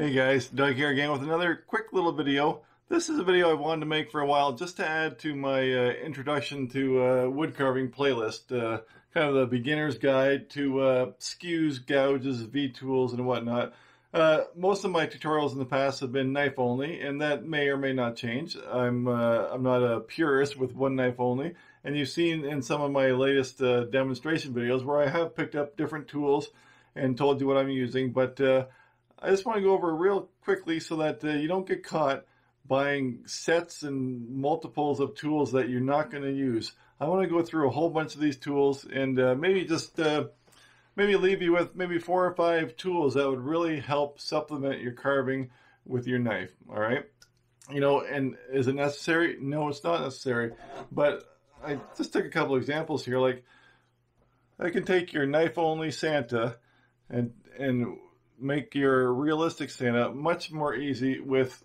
Hey guys, Doug here again with another quick little video. This is a video I've wanted to make for a while just to add to my uh, introduction to uh, wood carving playlist. Uh, kind of the beginner's guide to uh, skews, gouges, V-tools, and whatnot. Uh, most of my tutorials in the past have been knife only, and that may or may not change. I'm uh, I'm not a purist with one knife only, and you've seen in some of my latest demonstration videos where I have picked up different tools and told you what I'm using, but I just want to go over real quickly so that uh, you don't get caught buying sets and multiples of tools that you're not going to use. I want to go through a whole bunch of these tools and uh, maybe just uh, maybe leave you with maybe four or five tools that would really help supplement your carving with your knife. All right. You know, and is it necessary? No, it's not necessary. But I just took a couple examples here. Like I can take your knife only Santa and and make your realistic stand-up much more easy with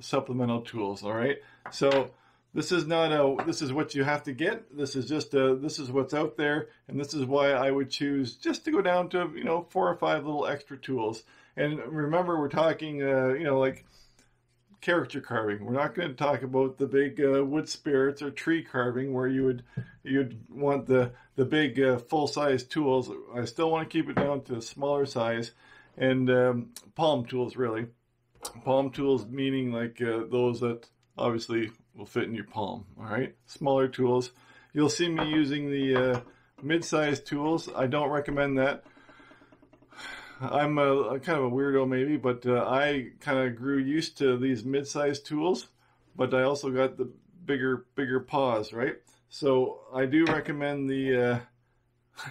supplemental tools. All right. So this is not a, this is what you have to get. This is just a, this is what's out there. And this is why I would choose just to go down to, you know, four or five little extra tools. And remember, we're talking, uh, you know, like character carving. We're not going to talk about the big uh, wood spirits or tree carving where you would you'd want the the big uh, full size tools. I still want to keep it down to a smaller size and um, palm tools really. Palm tools meaning like uh, those that obviously will fit in your palm. All right, smaller tools. You'll see me using the uh, mid-sized tools. I don't recommend that. I'm a, a kind of a weirdo maybe, but uh, I kind of grew used to these mid-sized tools, but I also got the bigger bigger paws, right? So I do recommend the uh,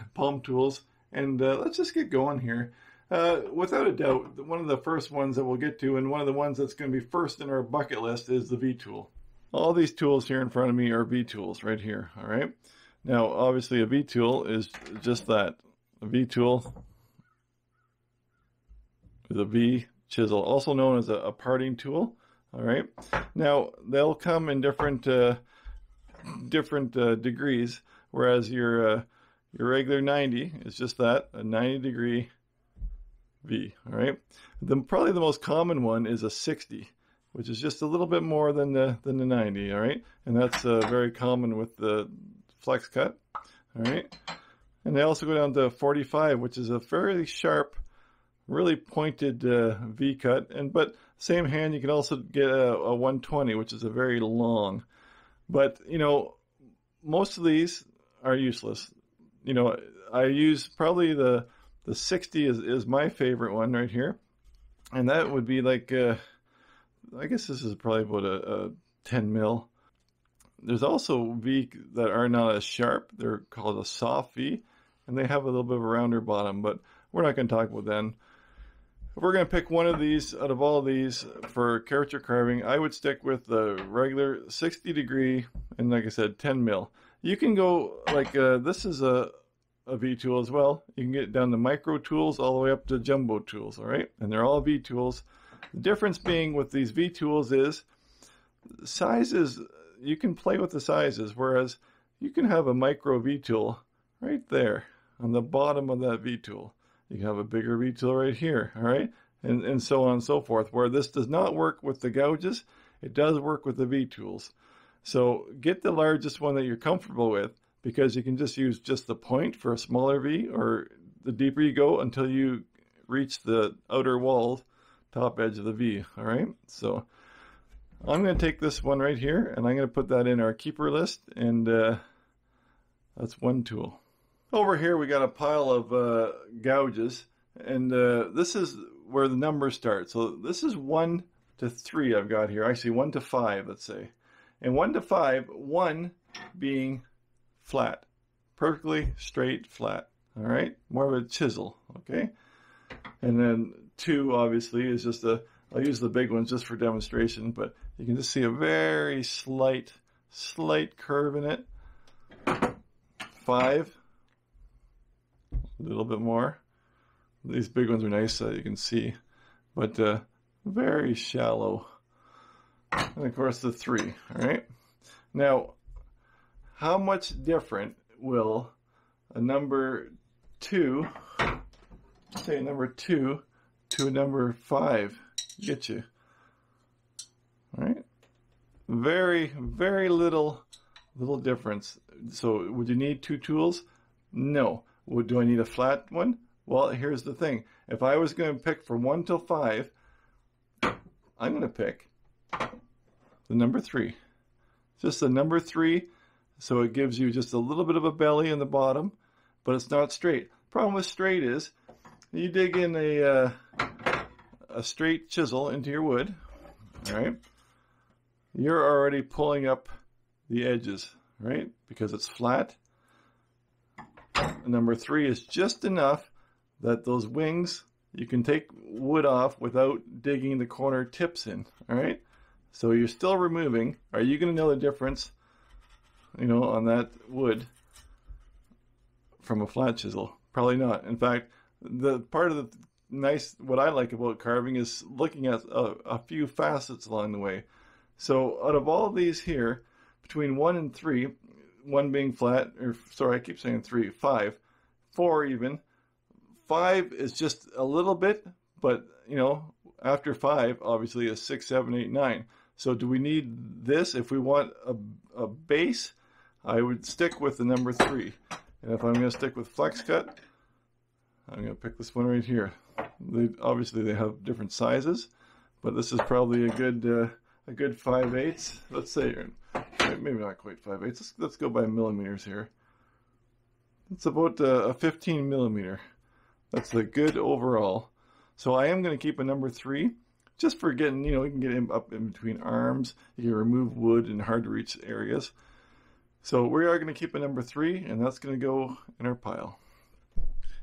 palm tools, and uh, let's just get going here. Uh, without a doubt, one of the first ones that we'll get to, and one of the ones that's going to be first in our bucket list, is the V tool. All these tools here in front of me are V tools right here. All right. Now, obviously, a V tool is just that. A V tool is a V chisel, also known as a, a parting tool. All right. Now, they'll come in different uh, different uh, degrees, whereas your uh, your regular 90 is just that a 90 degree V, all right? The, probably the most common one is a 60, which is just a little bit more than the, than the 90, all right? And that's uh, very common with the Flexcut, all right? And they also go down to 45, which is a fairly sharp, really pointed uh, V cut. And but same hand, you can also get a, a 120, which is a very long. But you know, most of these are useless. You know, I use probably the the 60 is, is my favorite one right here. And that would be like, uh, I guess this is probably about a, a 10 mil. There's also V that are not as sharp. They're called a soft V, and they have a little bit of a rounder bottom, but we're not going to talk about them. If we're going to pick one of these out of all of these for character carving, I would stick with the regular 60 degree and like I said, 10 mil. You can go like uh, this is a a V tool as well. You can get down to micro tools all the way up to jumbo tools, all right? And they're all V tools. The difference being with these V tools is sizes, you can play with the sizes, whereas you can have a micro V tool right there on the bottom of that V tool. You can have a bigger V tool right here, all right? And, and so on and so forth. Where this does not work with the gouges, it does work with the V tools. So get the largest one that you're comfortable with because you can just use just the point for a smaller V or the deeper you go until you reach the outer wall top edge of the V. All right. So I'm going to take this one right here and I'm going to put that in our keeper list and uh, that's one tool. Over here we got a pile of uh, gouges and uh, this is where the numbers start. So this is one to three I've got here. Actually one to five, let's say. And one to five, one being flat, perfectly straight, flat. All right, more of a chisel. Okay, and then two obviously is just a. I'll use the big ones just for demonstration, but you can just see a very slight, slight curve in it. Five, a little bit more. These big ones are nice so you can see, but uh, very shallow. And of course the three, all right? Now, how much different will a number two, say number two, to a number five get you. All right. Very, very little, little difference. So would you need two tools? No. Would, do I need a flat one? Well, here's the thing. If I was going to pick from one till five, I'm going to pick the number three. Just the number three. So it gives you just a little bit of a belly in the bottom, but it's not straight. Problem with straight is you dig in a, uh, a straight chisel into your wood, right? You're already pulling up the edges, right? Because it's flat. Number three is just enough that those wings, you can take wood off without digging the corner tips in, all right? So you're still removing. Are you going to know the difference, you know, on that wood from a flat chisel? Probably not. In fact, the part of the nice, what I like about carving is looking at a, a few facets along the way. So out of all these here, between one and three, one being flat, or sorry, I keep saying three, five, four even. Five is just a little bit, but you know, after five, obviously is six, seven, eight, nine. So do we need this? If we want a, a base, I would stick with the number three. And if I'm going to stick with Flexcut, I'm going to pick this one right here. They, obviously they have different sizes, but this is probably a good uh, a good five eighths. Let's say maybe not quite five eighths. Let's, let's go by millimeters here. It's about uh, a 15 millimeter. That's a good overall. So I am going to keep a number three, just for getting you know you can get him up in between arms. You can remove wood in hard to reach areas. So we are going to keep a number three, and that's going to go in our pile.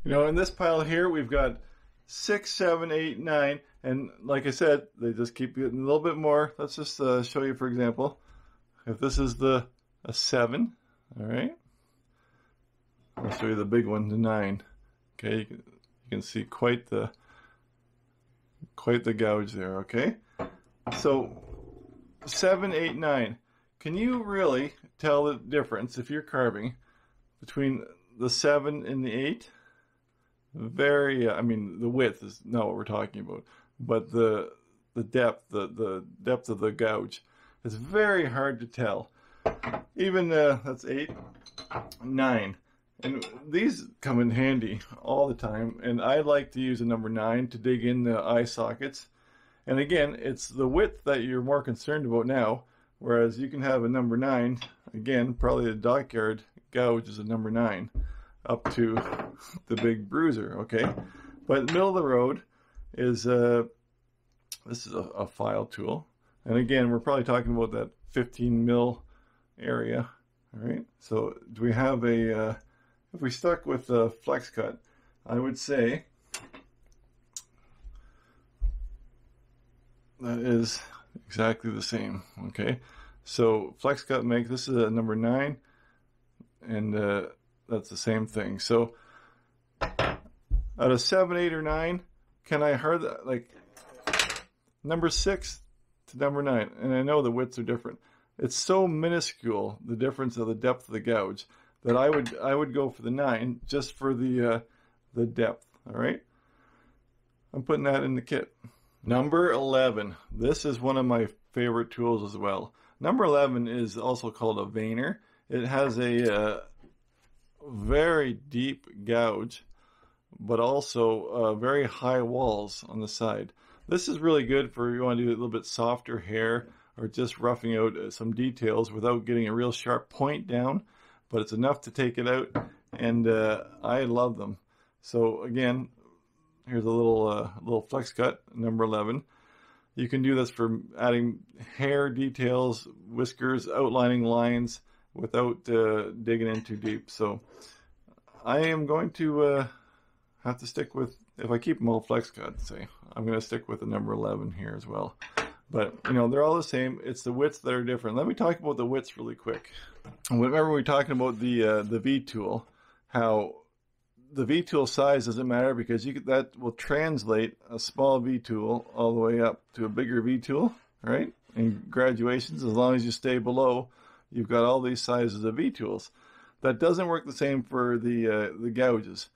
You know, in this pile here, we've got six, seven, eight, nine, and like I said, they just keep getting a little bit more. Let's just uh, show you, for example, if this is the a seven, all right. I'll show you the big one, the nine. Okay, you can, you can see quite the quite the gouge there. Okay, so seven, eight, nine. Can you really tell the difference if you're carving between the seven and the eight? very i mean the width is not what we're talking about but the the depth the the depth of the gouge is very hard to tell. Even uh, that's eight nine. And these come in handy all the time and i like to use a number nine to dig in the eye sockets. And again it's the width that you're more concerned about now whereas you can have a number nine again probably a dockyard gouge is a number nine up to the big bruiser, okay? But middle of the road is, uh, this is a, a file tool. And again, we're probably talking about that 15 mil area, all right? So do we have a, uh, if we stuck with a Flexcut, I would say that is exactly the same, okay? So Flexcut make, this is a number nine, and uh, that's the same thing. So out of seven, eight, or nine, can I hard like number six to number nine? And I know the widths are different. It's so minuscule the difference of the depth of the gouge that I would I would go for the nine just for the uh, the depth. All right, I'm putting that in the kit. Number 11. This is one of my favorite tools as well. Number 11 is also called a veiner. It has a uh, very deep gouge, but also uh, very high walls on the side. This is really good for you want to do a little bit softer hair or just roughing out uh, some details without getting a real sharp point down, but it's enough to take it out, and uh, I love them. So again, here's a little uh, little Flexcut, number 11. You can do this for adding hair details, whiskers, outlining lines, without uh, digging in too deep. So I am going to uh, have to stick with, if I keep them all Flexcut, say, I'm going to stick with the number 11 here as well. But, you know, they're all the same. It's the widths that are different. Let me talk about the widths really quick. Remember we were talking about the, uh, the V-tool, how the V-tool size doesn't matter because you that will translate a small V-tool all the way up to a bigger V-tool, right? In graduations, as long as you stay below you've got all these sizes of V-tools. That doesn't work the same for the uh, the gouges.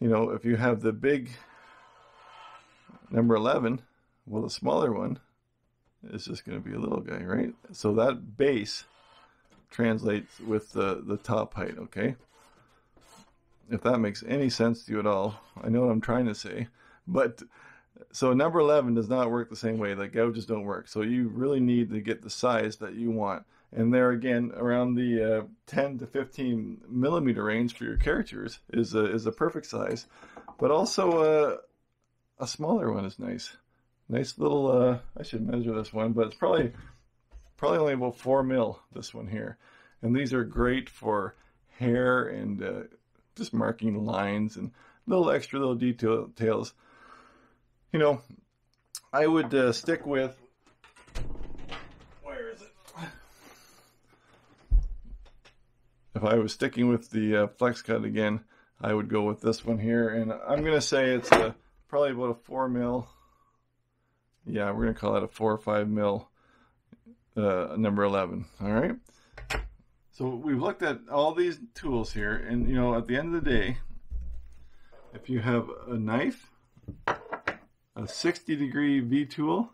You know, if you have the big Number 11, well, the smaller one is just going to be a little guy, right? So that base translates with the, the top height, okay? If that makes any sense to you at all, I know what I'm trying to say, but so number 11 does not work the same way. The gouges don't work. So you really need to get the size that you want. And there again, around the uh, 10 to 15 millimeter range for your characters is a, is a perfect size. But also uh, a smaller one is nice. Nice little, uh, I should measure this one, but it's probably, probably only about four mil, this one here. And these are great for hair and uh, just marking lines and little extra little details. You know, I would uh, stick with, where is it? If I was sticking with the uh, Flexcut again, I would go with this one here. And I'm going to say it's a, probably about a four mil yeah, we're going to call it a 4 or 5 mil uh, number 11. All right. So we've looked at all these tools here, and you know, at the end of the day, if you have a knife, a 60 degree V tool,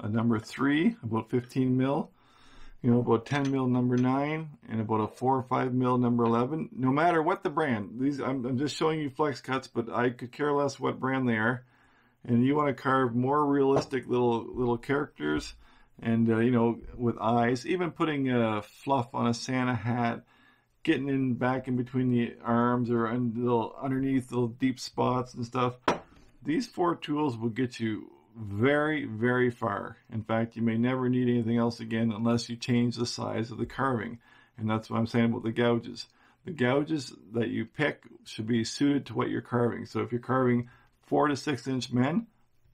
a number 3, about 15 mil, you know, about 10 mil number 9, and about a 4 or 5 mil number 11, no matter what the brand, these I'm, I'm just showing you Flexcuts, but I could care less what brand they are. And you want to carve more realistic little little characters and uh, you know with eyes even putting uh, fluff on a santa hat getting in back in between the arms or little underneath little deep spots and stuff these four tools will get you very very far. In fact you may never need anything else again unless you change the size of the carving. And that's what i'm saying about the gouges. The gouges that you pick should be suited to what you're carving. So if you're carving four to six inch men,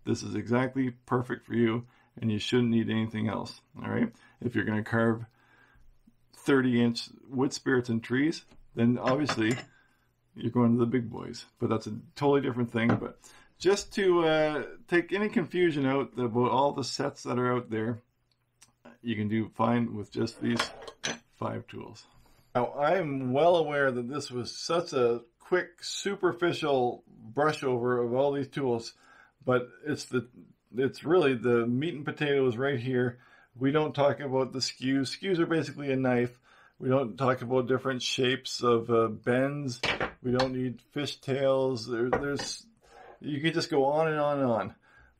this is exactly perfect for you and you shouldn't need anything else. All right. If you're going to carve 30 inch wood spirits and trees, then obviously you're going to the big boys, but that's a totally different thing. But just to uh, take any confusion out about all the sets that are out there, you can do fine with just these five tools. Now, I'm well aware that this was such a quick, superficial brush over of all these tools, but it's the it's really the meat and potatoes right here. We don't talk about the skews. Skews are basically a knife. We don't talk about different shapes of uh, bends. We don't need fish tails. There, there's you can just go on and on and on.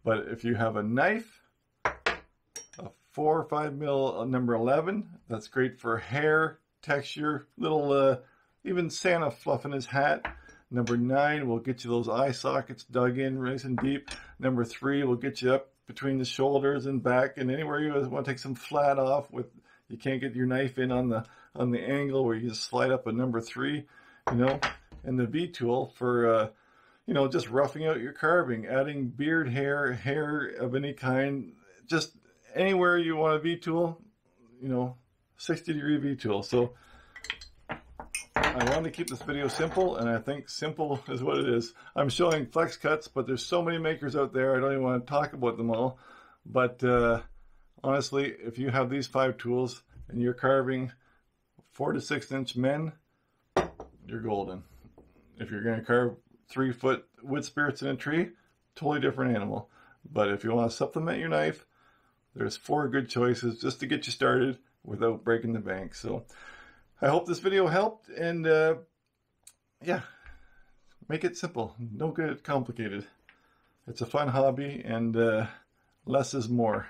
But if you have a knife, a four or five mil uh, number 11, that's great for hair texture, little uh, even Santa fluffing his hat. Number nine will get you those eye sockets dug in nice and deep. Number three will get you up between the shoulders and back and anywhere you want to take some flat off with you can't get your knife in on the on the angle where you just slide up a number three, you know, and the V tool for uh, you know just roughing out your carving, adding beard hair, hair of any kind, just anywhere you want a V tool, you know, 60 degree V tool. So I wanted to keep this video simple, and I think simple is what it is. I'm showing Flexcuts, but there's so many makers out there, I don't even want to talk about them all. But uh, honestly, if you have these five tools and you're carving four to six inch men, you're golden. If you're going to carve three foot wood spirits in a tree, totally different animal. But if you want to supplement your knife, there's four good choices just to get you started without breaking the bank. So I hope this video helped and uh, yeah, make it simple. Don't get it complicated. It's a fun hobby and uh, less is more.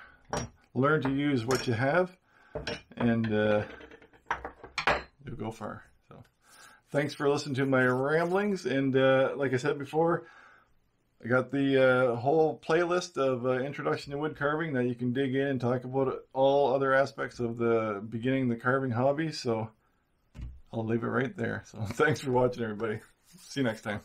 Learn to use what you have and uh, you'll go far. So thanks for listening to my ramblings and uh, like I said before, I got the uh, whole playlist of uh, Introduction to Wood Carving that you can dig in and talk about all other aspects of the beginning the carving hobby. So I'll leave it right there. So thanks for watching, everybody. See you next time.